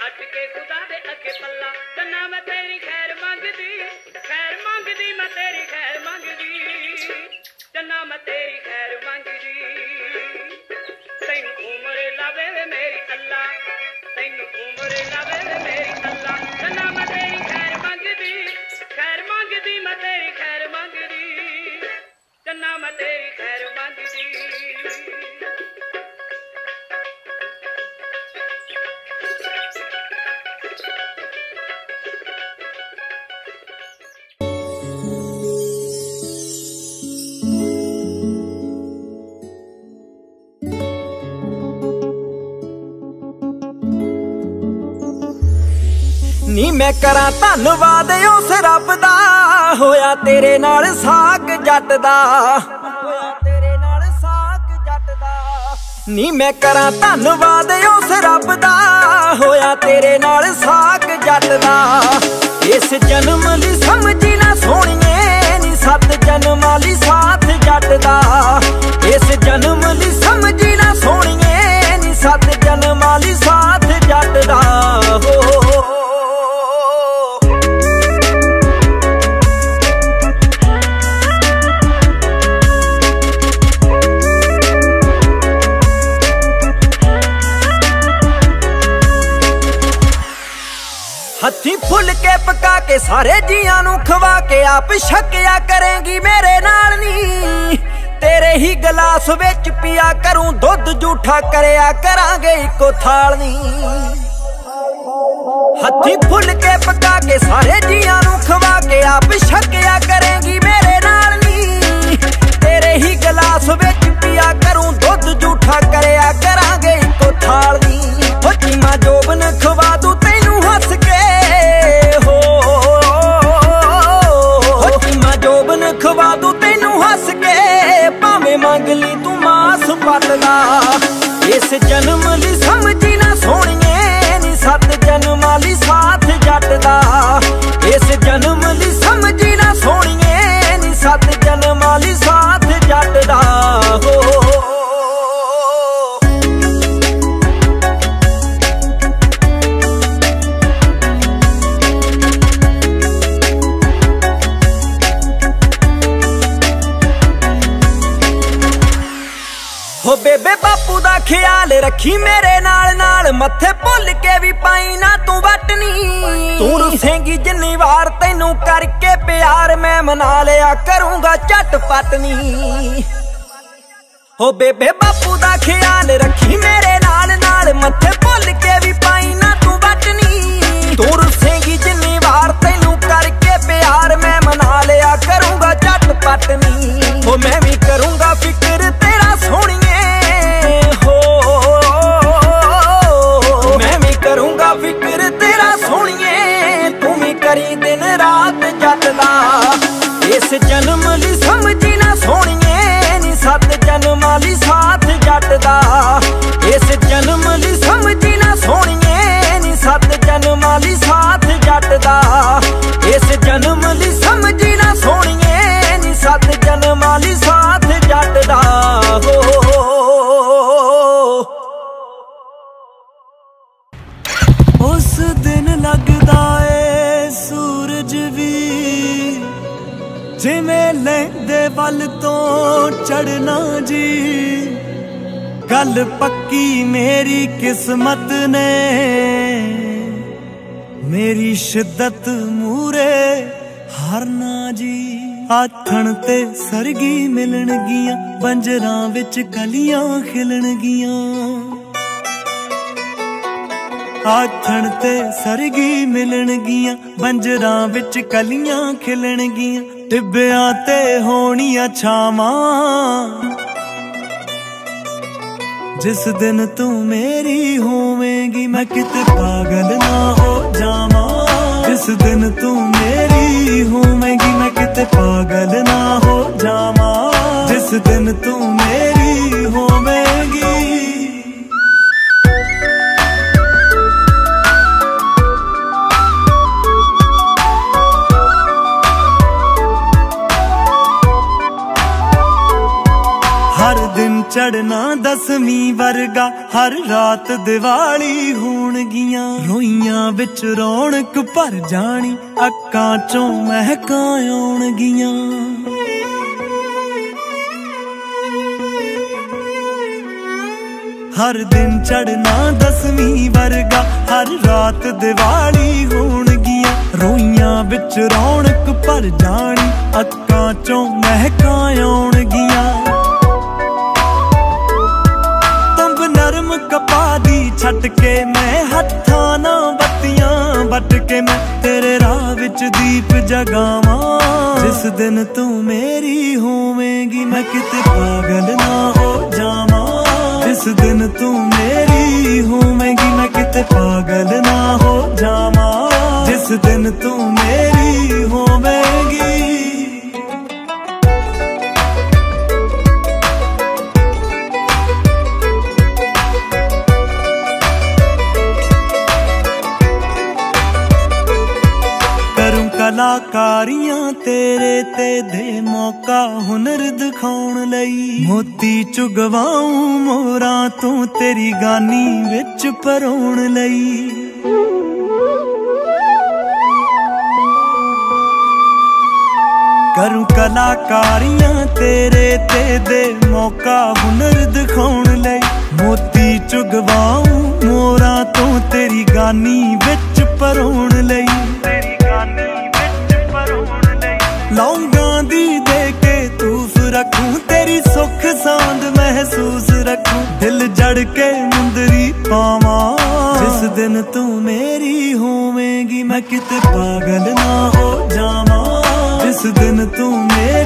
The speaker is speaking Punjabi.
ਵੇ ਕੇ ਖੁਦਾ ਦੇ ਅੱਗੇ ਪੱਲਾ। ਤੰਨਾ ਮੈਂ ਤੇਰੀ ਖੈਰ ਮੰਗਦੀ ਖੈਰ ਮੰਗਦੀ, ਮੈਂ ਤੇਰੀ ਖੈਰ ਮੰਗਦੀ। ਤੰਨਾ ਮੈਂ ਤੇਰੀ ਖੈਰ ਮੰਗਦੀ। ਨੀ ਮੈਂ ਕਰਾਂ ਧੰਨਵਾਦ, ਉਸ ਰੱਬ ਦਾ। ਹੋਇਆ ਤੇਰੇ ਨਾਲ ਸਾਕ ਜੱਟ ਦਾ। ਹੋਇਆ ਤੇਰੇ ਨਾਲ ਸਾਕ ਜੱਟ ਦਾ। ਨੀ ਮੈਂ ਕਰਾਂ ਧੰਨਵਾਦ, ਉਸ ਰੱਬ ਦਾ। ਹੋਇਆ ਤੇਰੇ ਨਾਲ ਸਾਕ ਜੱਟ ਦਾ। ਇਸ ਜਨਮ ਲਈ ਸਮਝੀ ਨਾ ਸੋਹਣੀਏ ਨੀ, ਸੱਤ ਜਨਮਾਂ ਲਈ ਸਾਥ ਜੱਟ ਦਾ। ਇਸ ਹੱਥੀ ਫੁੱਲ ਕੇ ਪਕਾ ਕੇ ਸਾਰੇ ਜੀਆਂ ਨੂੰ ਖਵਾ ਕੇ ਆਪ ਛਕਿਆ ਕਰੇਗੀ ਮੇਰੇ ਨਾਲ ਨੀ। ਤੇਰੇ ਹੀ ਗਲਾਸ ਵਿੱਚ ਪਿਆ ਕਰੂੰ, ਦੁੱਧ ਝੂਠਾ ਕਰਿਆ ਕਰਾਂਗੇ ਇੱਕੋ ਥਾਲ ਨੀ। ਹੱਥੀ ਫੁੱਲ ਕੇ ਪਕਾ ਕੇ ਸਾਰੇ ਜੀਆਂ ਨੂੰ ਖਵਾ ਕੇ ਆਪ ਛਕਿਆ ਕਰੇਗੀ ਹੋ ਬੇਬੇ ਬਾਪੂ ਦਾ ਖਿਆਲ ਰੱਖੀ ਮੇਰੇ ਨਾਲ ਨਾਲ। ਮੱਥੇ ਭੁੱਲ ਕੇ ਵੀ ਪਾਈ ਨਾ ਤੂੰ ਵਟਨੀ ਤੂੰ ਰੁਸੇਂਗੀ ਜਿੰਨੀ ਵਾਰ ਤੈਨੂੰ ਕਰਕੇ ਪਿਆਰ ਮੈਂ ਮਨਾ ਲਿਆ ਕਰੂੰਗਾ ਝਟ ਪਟਨੀ ਹੋ ਬੇਬੇ ਬਾਪੂ ਦਾ ਖਿਆਲ ਰੱਖੀ ਮੇਰੇ ਨਾਲ ਨਾਲ। ਮੱਥੇ ਭੁੱਲ ਕੇ ਵੀ ਪਾਈ ਨਾ ਤੂੰ ਵਟਨੀ ਤੂੰ ਰੁਸੇਂਗੀ ਜਿੰਨੀ ਵਾਰ ਤੈਨੂੰ ਕਰਕੇ ਪਿਆਰ ਮੈਂ ਮਨਾ ਲਿਆ ਕਰੂੰਗਾ ਝਟ ਪਟਨੀ ਹੋ ਮੈਂ ਵੀ ਕਰੂੰਗਾ ਫਿਕਰ ਤੇਰਾ ਜਿਵੇਂ ਲੈਂਦੇ ਵੱਲ ਤੋਂ ਚੜਨਾ ਜੀ। ਗੱਲ ਪੱਕੀ ਮੇਰੀ ਕਿਸਮਤ ਨੇ। ਮੇਰੀ ਸ਼ਿੱਦਤ ਮੂਰੇ ਹਰਨਾ ਜੀ। ਆਥਣ ਤੇ ਸਰਗੀ ਮਿਲਣਗੀਆਂ, ਬੰਜਰਾਂ ਵਿੱਚ ਕਲੀਆਂ ਖਿਲਣਗੀਆਂ। ਆਥਣ ਤੇ ਸਰਗੀ ਮਿਲਣਗੀਆਂ, ਬੰਜਰਾਂ ਵਿੱਚ ਕਲੀਆਂ ਖਿਲਣਗੀਆਂ। ਟਿੱਬਿਆਂ ਤੇ ਹੋਣੀਆਂ ਛਾਵਾਂ। ਜਿਸ ਦਿਨ ਤੂੰ ਮੇਰੀ ਹੋਵੇਂਗੀ, ਮੈਂ ਕਿਤੇ ਪਾਗਲ ਨਾ ਹੋ ਜਾਵਾਂ। ਜਿਸ ਦਿਨ ਤੂੰ ਮੇਰੀ ਹੋਵੇਂਗੀ, ਮੈਂ ਕਿਤੇ ਪਾਗਲ ਨਾ ਹੋ ਜਾਵਾਂ। ਜਿਸ ਦਿਨ ਤੂੰ ਮੇਰੀ ਹੋਵੇਂਗੀ। ਹਰ ਚੜਨਾ ਦਸਵੀਂ ਵਰਗਾ ਹਰ ਰਾਤ ਦੀਵਾਲੀ ਹੋਣਗੀਆਂ। ਰੋਈਆਂ ਵਿੱਚ ਰੌਣਕ ਭਰ ਜਾਣੀ, ਅੱਖਾਂ ਚੋਂ ਮਹਿਕਾਂ ਆਉਣਗੀਆਂ। ਹਰ ਦਿਨ ਚੜਨਾ ਦਸਵੀਂ ਵਰਗਾ ਹਰ ਰਾਤ ਦੀਵਾਲੀ ਹੋਣਗੀਆਂ। ਰੋਈਆਂ ਵਿੱਚ ਰੌਣਕ ਭਰ ਜਾਣੀ, ਅੱਖਾਂ ਚੋਂ ਮਹਿਕਾਂ ਆਉਣਗੀਆਂ। ਦੀ ਕੇ ਮੈਂ ਹੱਥਾਂ ਨਾਲ ਬੱਤੀਆਂ ਵੱਟ ਕੇ ਮੈਂ ਤੇਰੇ ਰਾਹ ਵਿੱਚ ਦੀਪ ਜਗਾਵਾਂ। ਜਿਸ ਦਿਨ ਤੂੰ ਮੇਰੀ ਹੋਵੇਂਗੀ, ਮੈਂ ਕਿਤੇ ਪਾਗਲ ਨਾ ਹੋ ਜਾਵਾਂ। ਜਿਸ ਦਿਨ ਤੂੰ ਮੇਰੀ ਹੋਵੇਂਗੀ, ਮੈਂ ਕਿਤੇ ਪਾਗਲ ਨਾ ਹੋ ਜਾਵਾਂ। ਜਿਸ ਦਿਨ ਤੂੰ ਮੇਰੀ ਹੋਵੇਂਗੀ ਕਲਾਕਾਰੀਆਂ ਤੇਰੇ ਤੇ ਦੇ ਮੌਕਾ ਹੁਨਰ ਦਿਖਾਉਣ ਲਈ। ਮੋਤੀ ਚੁਗਵਾਉਂ ਮੋਰਾਂ ਤੂੰ ਤੇਰੀ ਗਾਨੀ ਵਿੱਚ ਪਰੋਣ ਲਈ। ਕਰੂੰ ਕਲਾਕਾਰੀਆਂ ਤੇਰੇ ਤੇ ਦੇ ਮੌਕਾ ਹੁਨਰ ਦਿਖਾਉਣ ਲਈ। ਮੋਤੀ ਚੁਗਵਾਉਂ ਮੋਰਾਂ ਤੋਂ ਤੇਰੀ ਗਾਨੀ ਵਿੱਚ ਪਰੋਣ ਲਈ। ਲੌਂਗਾਂ ਦੀ ਦੇ ਕੇ ਤੂਫ ਰੱਖੂੰ, ਤੇਰੀ ਸੁੱਖ ਸਾਂਦ ਮਹਿਸੂਸ ਰੱਖੂੰ ਦਿਲ ਜੜ ਕੇ ਮੁੰਦਰੀ ਪਾਵਾਂ। ਜਿਸ ਦਿਨ ਤੂੰ ਮੇਰੀ ਹੋਵੇਂਗੀ, ਮੈਂ ਕਿਤੇ ਪਾਗਲ ਨਾ ਹੋ ਜਾਵਾਂ। ਜਿਸ ਦਿਨ ਤੂੰ ਮੇਰੀ